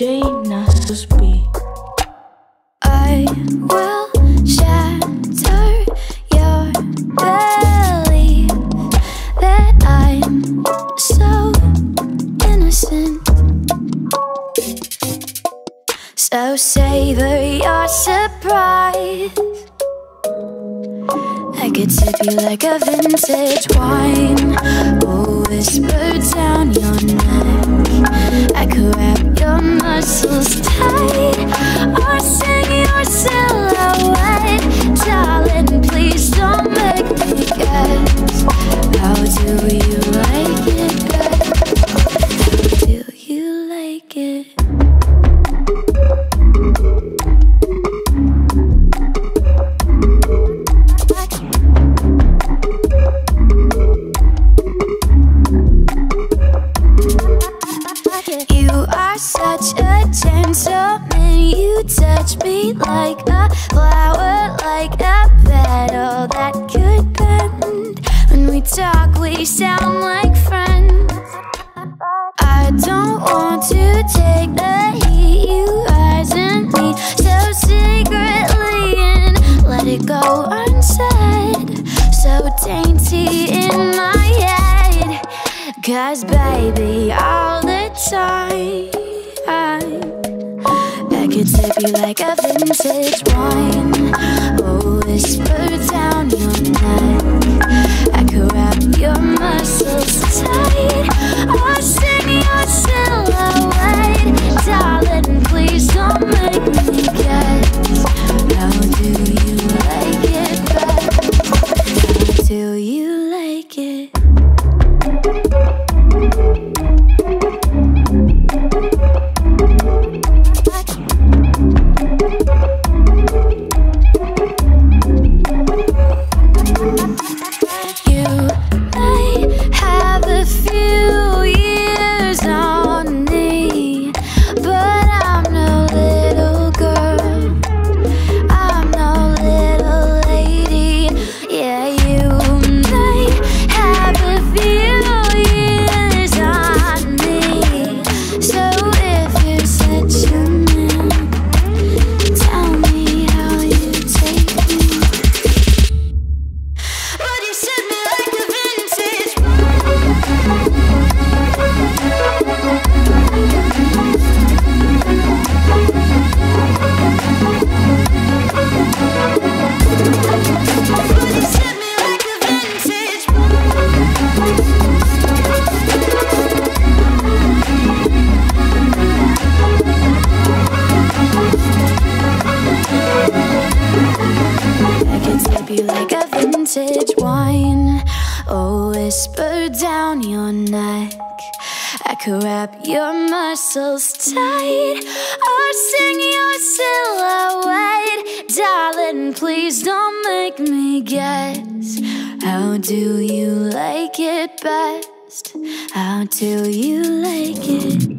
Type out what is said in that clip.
Nassos Beat. I will shatter your belief that I'm so innocent. So savor your surprise. I could sip you like a vintage wine. Oh, whisper down your neck. I could wrap muscles tight. Gentleman. You touch me like a flower, like a petal that could bend. When we talk, we sound like friends. I don't want to take the heat. You rise in me so secretly and let it go unsaid. So dainty in my head. Cause baby, all the time could sip you like a vintage wine. Oh, whisper you like a vintage wine. Oh, whisper down your neck. I could wrap your muscles tight or sing your silhouette. Darling, please don't make me guess. How do you like it best? How do you like it?